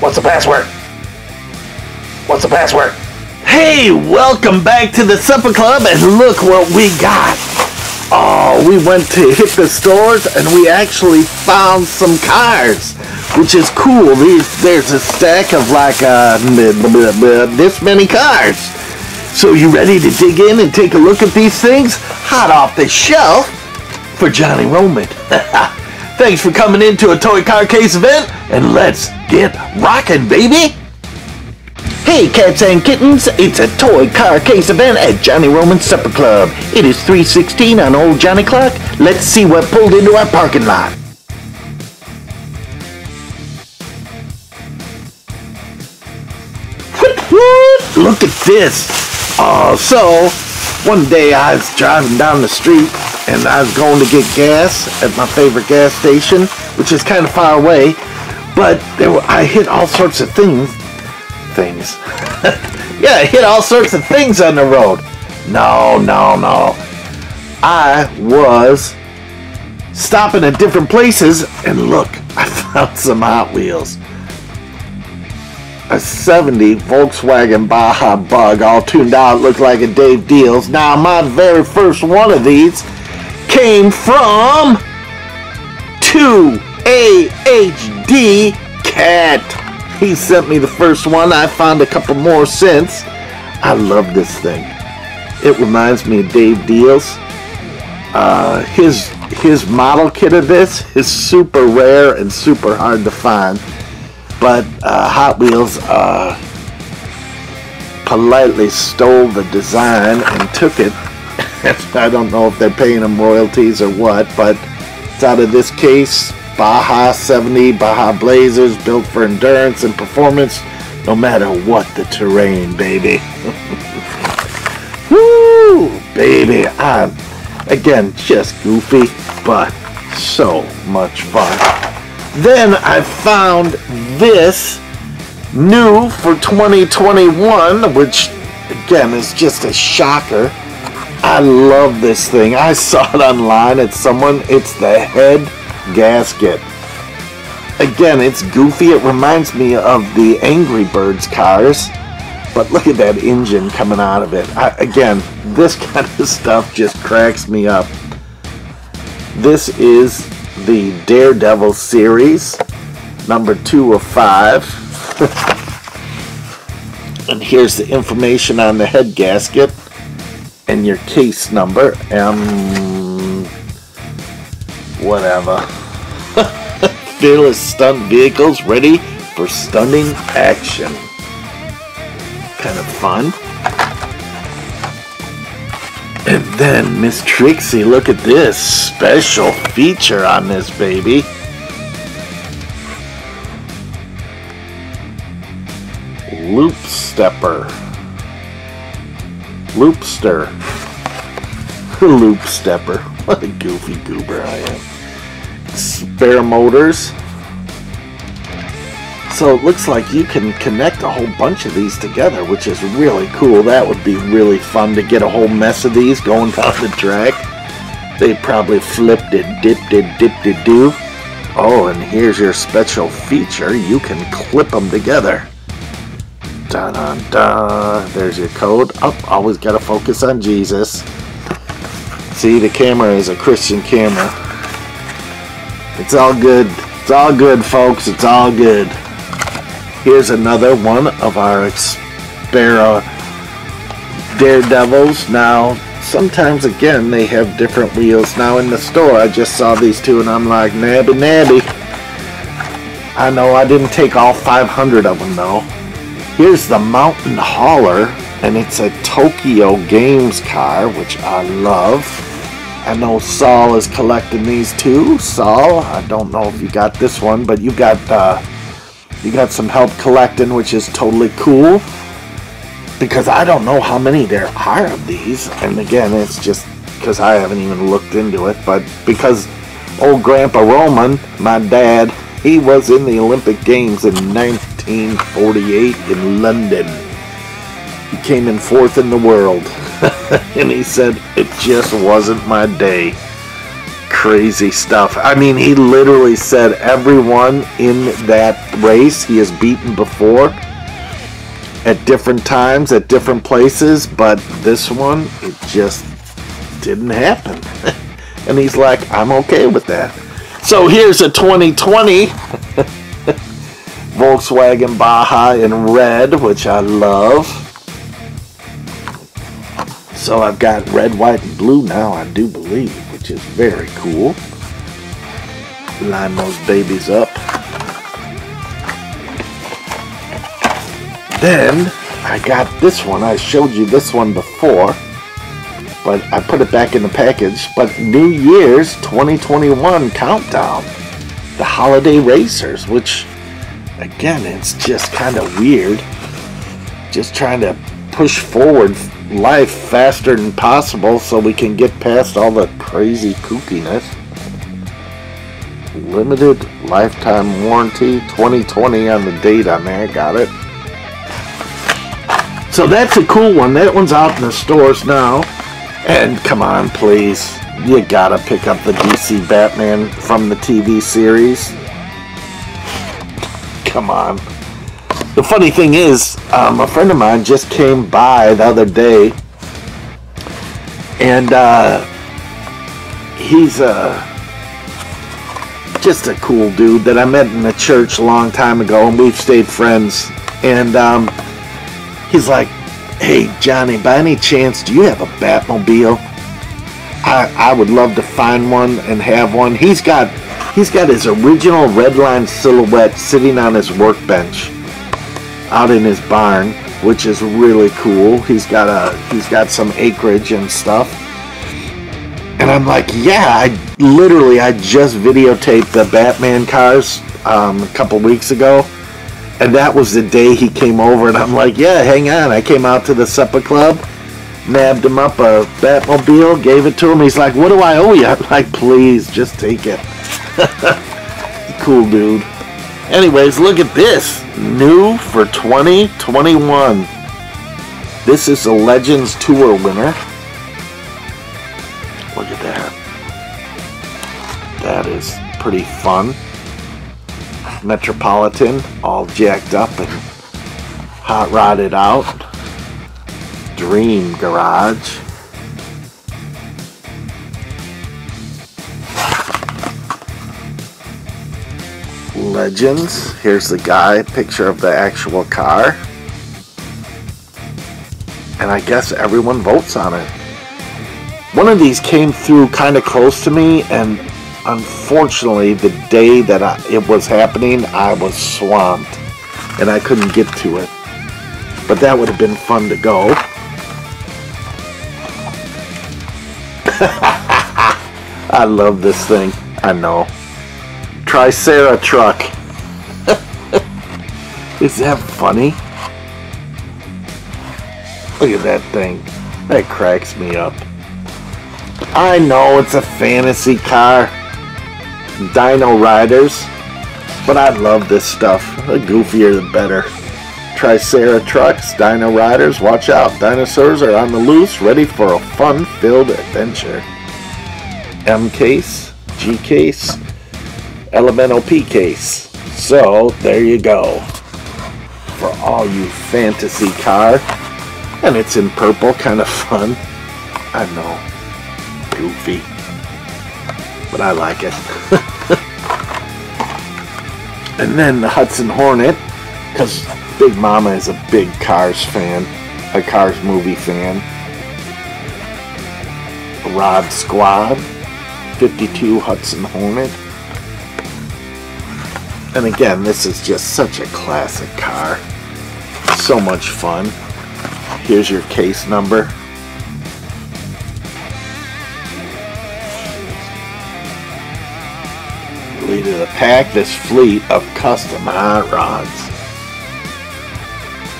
What's the password? What's the password? Hey, welcome back to the Supper Club, and look what we got. Oh, we went to hit the stores and we actually found some cars, which is cool. These, there's a stack of like uh, this many cars. So you ready to dig in and take a look at these things? Hot off the shelf for Johnny Roman. Thanks for coming into a Toy Car Case event, and let's get rocking, baby! Hey cats and kittens, it's a toy car case event at Johnny Roman's Supper Club. It is 316 on old Johnny Clock. Let's see what pulled into our parking lot. Look at this. Oh, so one day I was driving down the street and I was going to get gas at my favorite gas station, which is kind of far away. But were, I hit all sorts of things things. yeah, I hit all sorts of things on the road. No, no, no. I was stopping at different places, and look, I found some Hot Wheels. A 70 Volkswagen Baja Bug, all tuned out, looked like a Dave Deals. Now, my very first one of these came from 2AHD Cat. He sent me the first one. I found a couple more since. I love this thing. It reminds me of Dave Deals. Uh, his his model kit of this is super rare and super hard to find. But uh, Hot Wheels uh, politely stole the design and took it. I don't know if they're paying them royalties or what, but it's out of this case. Baja 70 Baja Blazers built for endurance and performance no matter what the terrain, baby. Woo, baby. I'm, again, just goofy, but so much fun. Then I found this new for 2021, which again is just a shocker. I love this thing. I saw it online at someone. It's the head gasket. Again, it's goofy. It reminds me of the Angry Birds cars. But look at that engine coming out of it. I, again, this kind of stuff just cracks me up. This is the Daredevil series, number two of five. and here's the information on the head gasket and your case number. M whatever. Fearless stunt vehicles ready for stunning action. Kind of fun. And then Miss Trixie, look at this special feature on this baby. Loop Stepper. Loopster. Loop Stepper. What a goofy goober I am spare motors. So it looks like you can connect a whole bunch of these together, which is really cool. That would be really fun to get a whole mess of these going down the track. They probably flipped it, dipped it, dipped it, do. Oh, and here's your special feature. You can clip them together. Dun dun dun. There's your code. Oh, always got to focus on Jesus. See, the camera is a Christian camera. It's all good. It's all good, folks. It's all good. Here's another one of our Xpera Daredevils. Now, sometimes, again, they have different wheels. Now, in the store, I just saw these two, and I'm like, nabby nabby. I know I didn't take all 500 of them, though. Here's the Mountain Mauler, and it's a Tokyo Games car, which I love. I know Saul is collecting these too. Saul, I don't know if you got this one, but you got uh, you got some help collecting, which is totally cool. Because I don't know how many there are of these, and again, it's just because I haven't even looked into it. But because old Grandpa Roman, my dad, he was in the Olympic Games in 1948 in London. He came in fourth in the world. and he said, It just wasn't my day. crazy stuff. I mean, he literally said everyone in that race he has beaten before at different times, at different places, but this one, it just didn't happen. and he's like, I'm okay with that. So here's a 2020 Volkswagen Baja in red, which I love. So I've got red, white, and blue now, I do believe, which is very cool. Line those babies up. Then I got this one. I showed you this one before, but I put it back in the package. But New Year's 2021 countdown, the holiday racers, which again, it's just kind of weird. Just trying to push forward life faster than possible so we can get past all the crazy kookiness. Limited lifetime warranty 2020 on the date on there. Got it. So that's a cool one. That one's out in the stores now. And come on, please. You gotta pick up the DC Batman from the TV series. Come on. The funny thing is, um, a friend of mine just came by the other day, and uh, he's uh, just a cool dude that I met in the church a long time ago, and we've stayed friends. And um, he's like, "Hey, Johnny, by any chance, do you have a Batmobile? I I would love to find one and have one. He's got." He's got his original Redline silhouette sitting on his workbench out in his barn, which is really cool. He's got a he's got some acreage and stuff. And I'm like, yeah, I literally I just videotaped the Batman cars um, a couple weeks ago, and that was the day he came over. And I'm like, yeah, hang on. I came out to the supper club, nabbed him up a Batmobile, gave it to him. He's like, what do I owe you? I'm like, please, just take it. cool dude. Anyways, look at this. New for 2021. This is a Legends Tour winner. Look at that. That is pretty fun. Metropolitan, all jacked up and hot rodded out. Dream Garage. Legends. Here's the guy, picture of the actual car. And I guess everyone votes on it. One of these came through kind of close to me, and unfortunately, the day that I, it was happening, I was swamped. And I couldn't get to it. But that would have been fun to go. I love this thing. I know. Tricera truck. Is that funny? Look at that thing. That cracks me up. I know it's a fantasy car. Dino Riders. But I love this stuff. The goofier the better. Tricera trucks, Dino Riders, watch out. Dinosaurs are on the loose, ready for a fun-filled adventure. M case, G case, Elemental P case. So, there you go. For all you fantasy car. And it's in purple, kind of fun. I know. Goofy. But I like it. and then the Hudson Hornet, because Big Mama is a big Cars fan, a Cars movie fan. Rod Squad, 52 Hudson Hornet. And again, this is just such a classic car. So much fun. Here's your case number. Lead of the pack, this fleet of custom hot rods.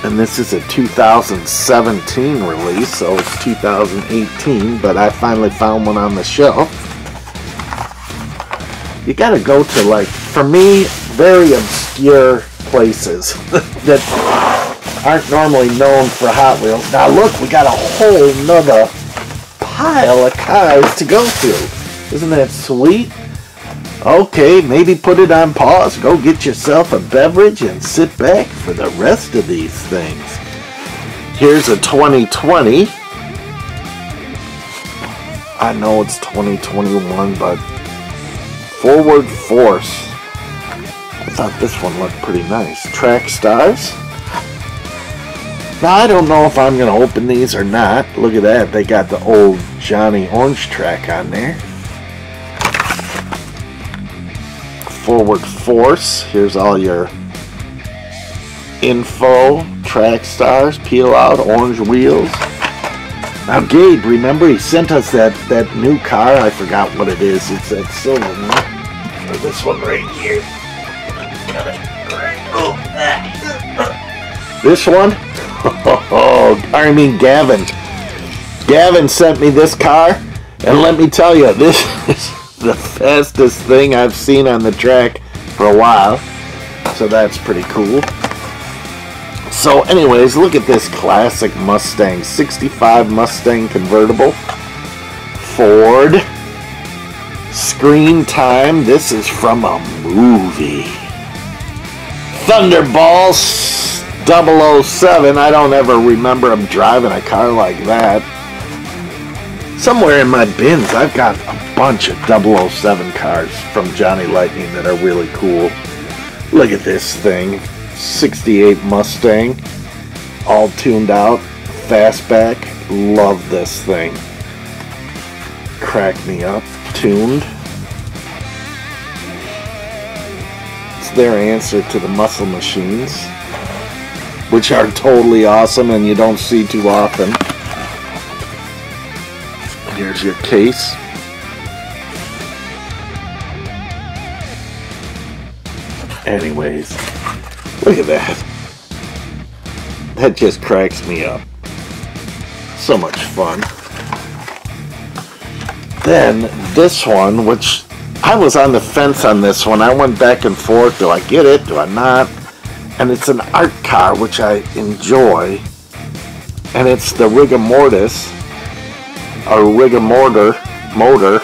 And this is a 2017 release, so it's 2018, but I finally found one on the shelf. You gotta go to like, for me, very obscure places that aren't normally known for Hot Wheels. Now look, we got a whole nother pile of cars to go through. Isn't that sweet? Okay, maybe put it on pause. Go get yourself a beverage and sit back for the rest of these things. Here's a 2020. I know it's 2021, but Forward Force. Thought this one looked pretty nice. Track Stars. Now, I don't know if I'm going to open these or not. Look at that. They got the old Johnny Orange track on there. Forward Force. Here's all your info, track stars, peel out, orange wheels. Now, Gabe, remember he sent us that, that new car? I forgot what it is. It's that silver one. Or this one right here. This one? Oh, I mean Gavin. Gavin sent me this car, and let me tell you, this is the fastest thing I've seen on the track for a while. So that's pretty cool. So, anyways, look at this classic Mustang 65 Mustang convertible. Ford. Screen time. This is from a movie. Thunderballs 007. I don't ever remember him driving a car like that. Somewhere in my bins, I've got a bunch of 007 cars from Johnny Lightning that are really cool. Look at this thing 68 Mustang, all tuned out, fastback. Love this thing. Crack me up, tuned. Their answer to the muscle machines which are totally awesome and you don't see too often. Here's your case. Anyways, look at that. That just cracks me up. So much fun. Then this one, which I was on the fence on this one. I went back and forth. Do I get it? Do I not? and it's an art car which I enjoy and it's the rigor mortis or rigor mortar motor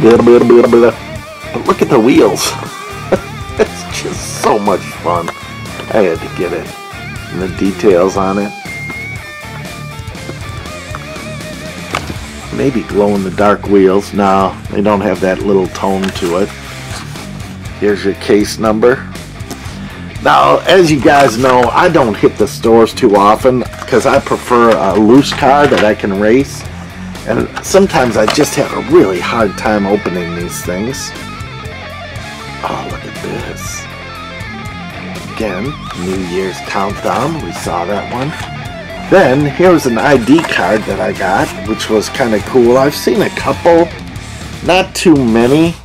blah, blah, blah, blah. but look at the wheels it's just so much fun I had to get it and the details on it maybe glow in the dark wheels no they don't have that little tone to it here's your case number now, as you guys know, I don't hit the stores too often because I prefer a loose car that I can race. And sometimes I just have a really hard time opening these things. Oh, look at this. Again, New Year's Countdown. We saw that one. Then, here's an ID card that I got, which was kind of cool. I've seen a couple, not too many,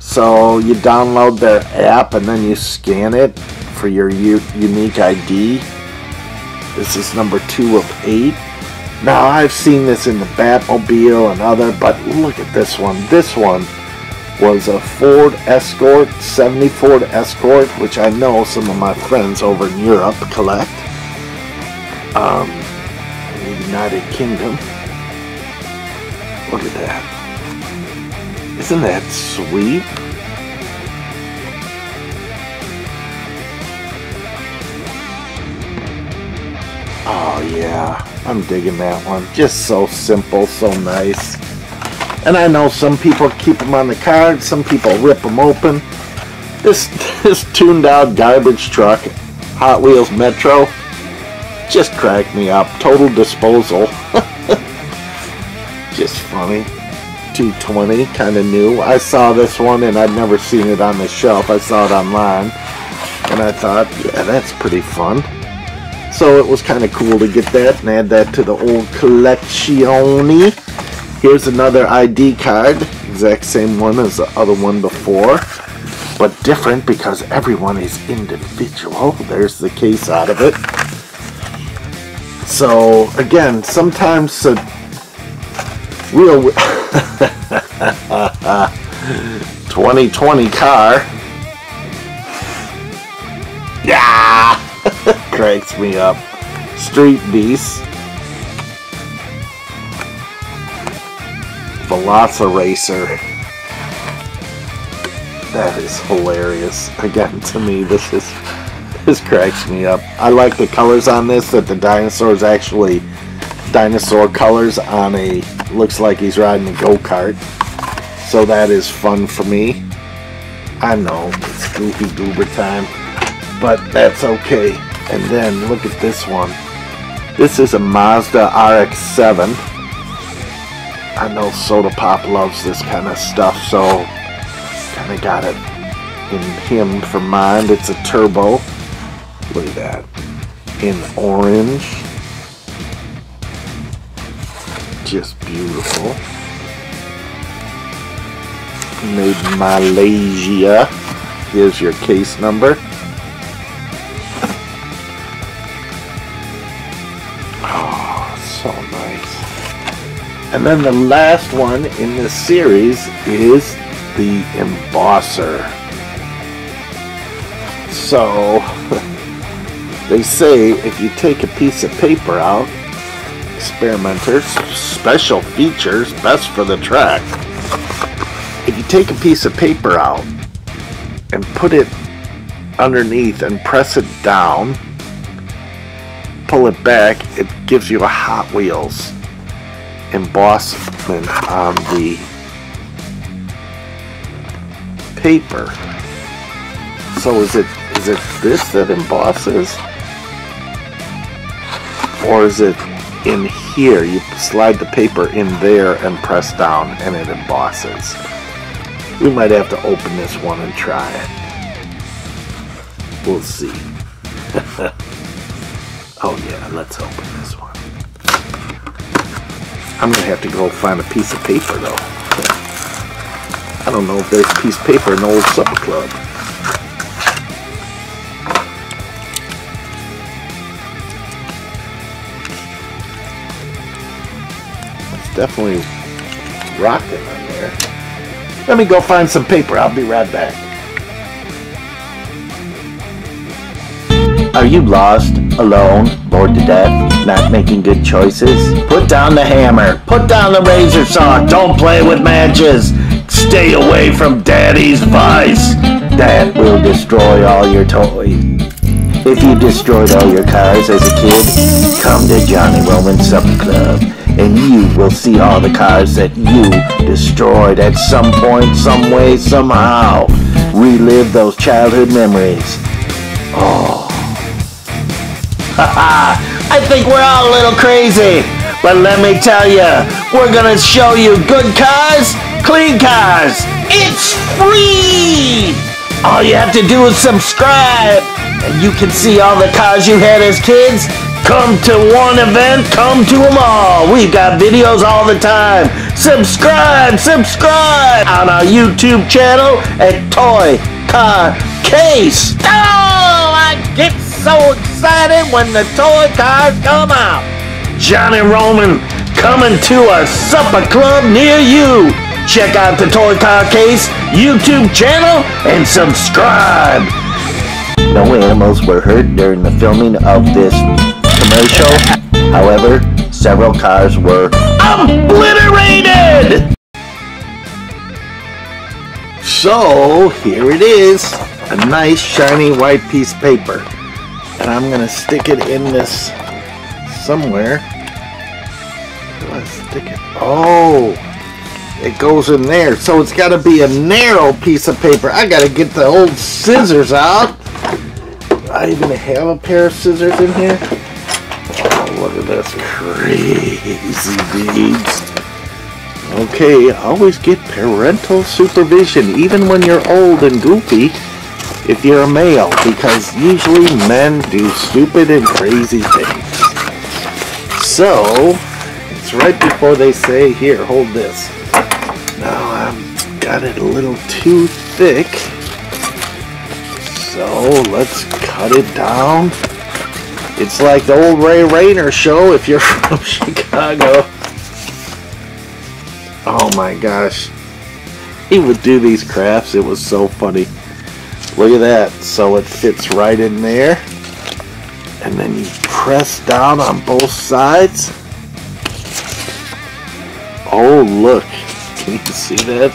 so you download their app and then you scan it for your unique ID. This is number two of eight. Now I've seen this in the Batmobile and other, but look at this one. This one was a Ford Escort, 70 Ford Escort, which I know some of my friends over in Europe collect. Um, the United Kingdom. Look at that. Isn't that sweet? Oh yeah, I'm digging that one. Just so simple, so nice. And I know some people keep them on the card, some people rip them open. This this tuned out garbage truck, Hot Wheels Metro, just cracked me up. Total disposal. just funny. 220, kind of new. I saw this one and I'd never seen it on the shelf. I saw it online. And I thought, yeah, that's pretty fun. So it was kind of cool to get that and add that to the old collection. Here's another ID card, exact same one as the other one before, but different because everyone is individual. There's the case out of it. So again, sometimes a real 2020 car. Yeah! Cracks me up. Street Beast. Velociracer. That is hilarious. Again, to me, this is this cracks me up. I like the colors on this. That the dinosaur is actually dinosaur colors on a looks like he's riding a go kart. So that is fun for me. I know it's goofy goober time, but that's okay. And then look at this one. This is a Mazda RX-7. I know Soda Pop loves this kind of stuff, so kind of got it in him for mine. It's a turbo. Look at that. In orange. Just beautiful. Made Malaysia. Here's your case number. Oh, so nice. And then the last one in this series is the embosser. So, they say if you take a piece of paper out, Experimotors, special features, best for the track. If you take a piece of paper out and put it underneath and press it down, pull it back, it gives you a Hot Wheels embossment on the paper. So is it is it this that embosses? Or is it in here? You slide the paper in there and press down and it embosses. We might have to open this one and try it. We'll see. oh yeah, let's open this one. I'm gonna have to go find a piece of paper though. I don't know if there's a piece of paper in the old supper club. It's definitely rocking on there. Let me go find some paper. I'll be right back. Are you lost, alone, bored to death, not making good choices? Put down the hammer, put down the razor saw, don't play with matches. Stay away from daddy's vice. That will destroy all your toys. If you destroyed all your cars as a kid, come to Johnny Roman Supper Club and you will see all the cars that you destroyed at some point, some way, somehow. Relive those childhood memories. Oh. I think we're all a little crazy. But let me tell you, we're gonna show you good cars, clean cars. It's free! All you have to do is subscribe, and you can see all the cars you had as kids. Come to one event, come to them all. We've got videos all the time. Subscribe, subscribe on our YouTube channel at Toy Car Case. Oh, I get so excited when the toy cars come out. Johnny Roman coming to a supper club near you. Check out the Toy Car Case YouTube channel and subscribe. No animals were hurt during the filming of this commercial. However, several cars were obliterated. So here it is, a nice shiny white piece of paper. And I'm gonna stick it in this somewhere. I stick it? Oh, it goes in there. So it's gotta be a narrow piece of paper. I gotta get the old scissors out. I even have a pair of scissors in here? Look at this crazy beads. Okay, always get parental supervision, even when you're old and goofy, if you're a male, because usually men do stupid and crazy things. So, it's right before they say, here, hold this. Now, I've got it a little too thick, so let's cut it down. It's like the old Ray Rayner show if you're from Chicago. Oh my gosh. He would do these crafts. It was so funny. Look at that. So it fits right in there. And then you press down on both sides. Oh, look. Can you see that?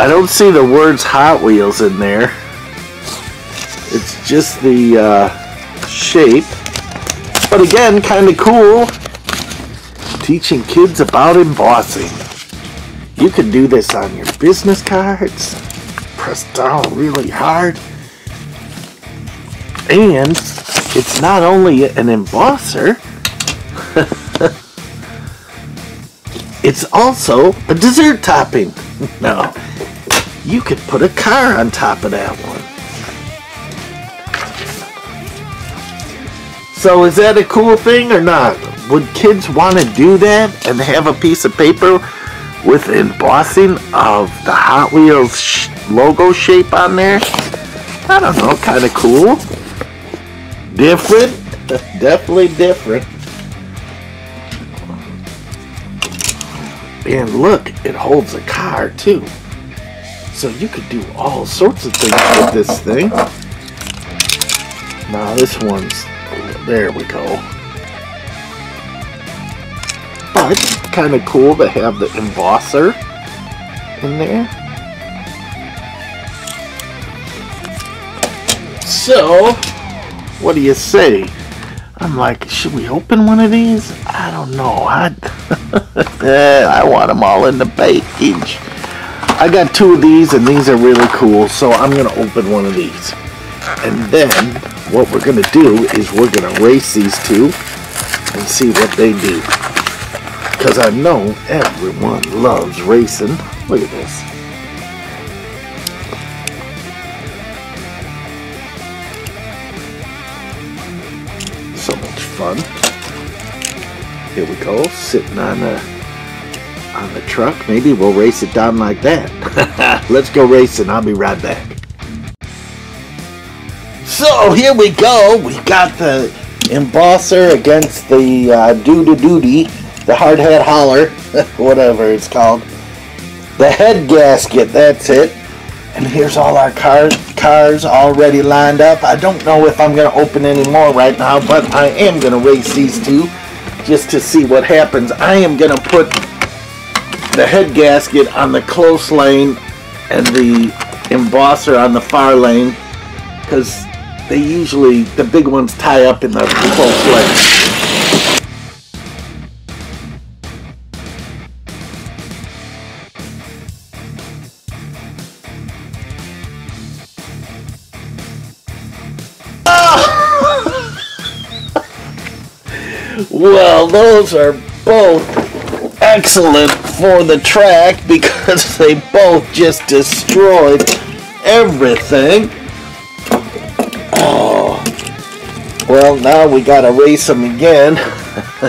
I don't see the words Hot Wheels in there. It's just the uh, shape. But again, kind of cool. Teaching kids about embossing. You can do this on your business cards. Press down really hard. And it's not only an embosser, it's also a dessert topping. No, you could put a car on top of that one. So is that a cool thing or not? Would kids want to do that and have a piece of paper with embossing of the Hot Wheels sh- logo shape on there? I don't know, kind of cool. Different, definitely different. And look, it holds a car too. So you could do all sorts of things with this thing. Now this one's, there we go. But kind of cool to have the embosser in there. So, what do you say? I'm like, should we open one of these? I don't know. I, I want them all in the package. I got two of these, and these are really cool, so I'm going to open one of these. And then, what we're going to do is we're going to race these two and see what they do. Because I know everyone loves racing. Look at this. So much fun. Here we go, sitting on the on the truck. Maybe we'll race it down like that. Let's go racing. I'll be right back. So here we go. We got the embosser against the uh, doo doody, the hard hat holler, whatever it's called. The head gasket. That's it. And here's all our cars, cars already lined up. I don't know if I'm going to open any more right now, but I am going to race these two just to see what happens. I am going to put the head gasket on the close lane and the embosser on the far lane because they usually, the big ones tie up in the close lane. Well, those are both excellent for the track because they both just destroyed everything. Well, now we gotta race them again.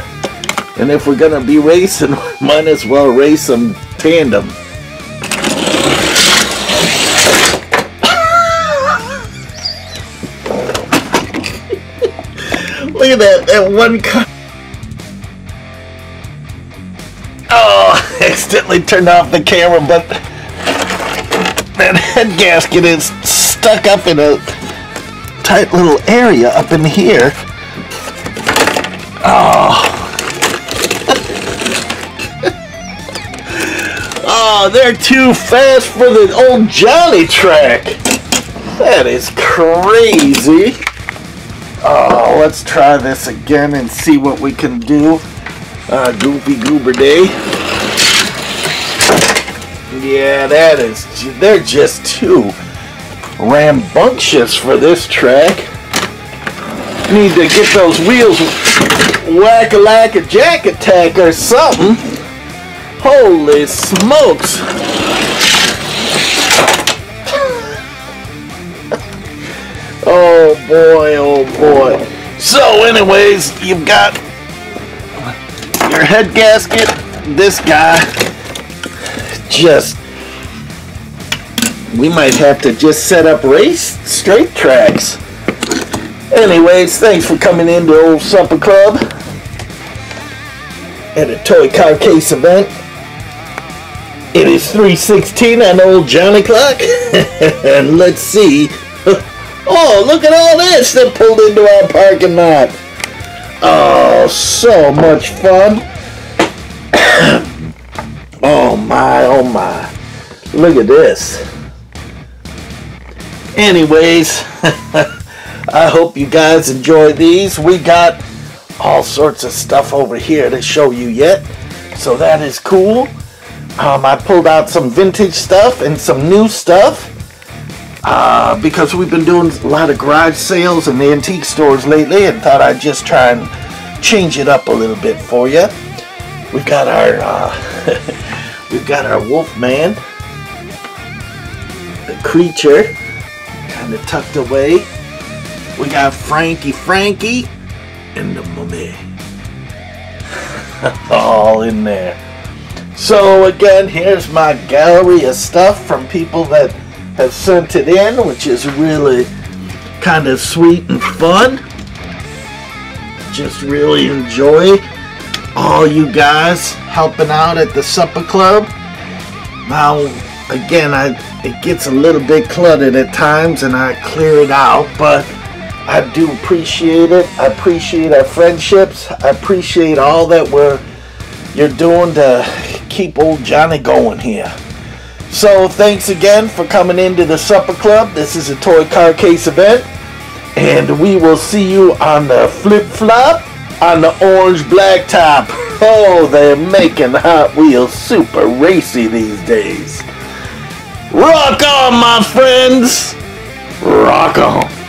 and if we're gonna be racing, might as well race them tandem. Look at that, that one car. Oh, I accidentally turned off the camera, but that head gasket is stuck up in a tight little area up in here. Oh. oh, they're too fast for the old Johnny track. That is crazy. Oh, let's try this again and see what we can do. Uh, Goofy Goober Day. Yeah, that is. They're just too rambunctious for this track. Need to get those wheels whack a like a jack attack or something. Holy smokes! Oh boy, oh boy. So, anyways, you've got your head gasket. This guy just. We might have to just set up race straight tracks. Anyways, thanks for coming into Old Supper Club at a toy car case event. It is 316 on Old Johnny Clock. and let's see. Oh, look at all this that pulled into our parking lot. Oh, so much fun. Oh my, oh my. Look at this. Anyways, I hope you guys enjoy these. We got all sorts of stuff over here to show you yet. So that is cool. Um, I pulled out some vintage stuff and some new stuff. Uh, because we've been doing a lot of garage sales and antique stores lately and thought I'd just try and change it up a little bit for you. We've got our uh, we've got our Wolfman, the creature, kind of tucked away. We got Frankie Frankie and the mummy. All in there. So again, here's my gallery of stuff from people that have sent it in, which is really kind of sweet and fun. Just really enjoy all you guys helping out at the supper club. Now, again, I it gets a little bit cluttered at times, and I clear it out, but I do appreciate it. I appreciate our friendships. I appreciate all that we're you're doing to keep old Johnny going here. So thanks again for coming into the Supper Club. This is a toy car case event. And we will see you on the flip flop on the orange blacktop. Oh, they're making Hot Wheels super racy these days. Rock on, my friends! Rock on.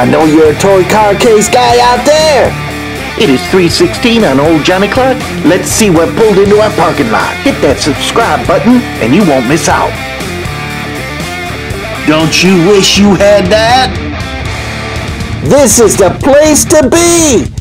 I know you're a toy car case guy out there. It is 316 on Old Johnny Clark. Let's see what pulled into our parking lot. Hit that subscribe button and you won't miss out. Don't you wish you had that? This is the place to be!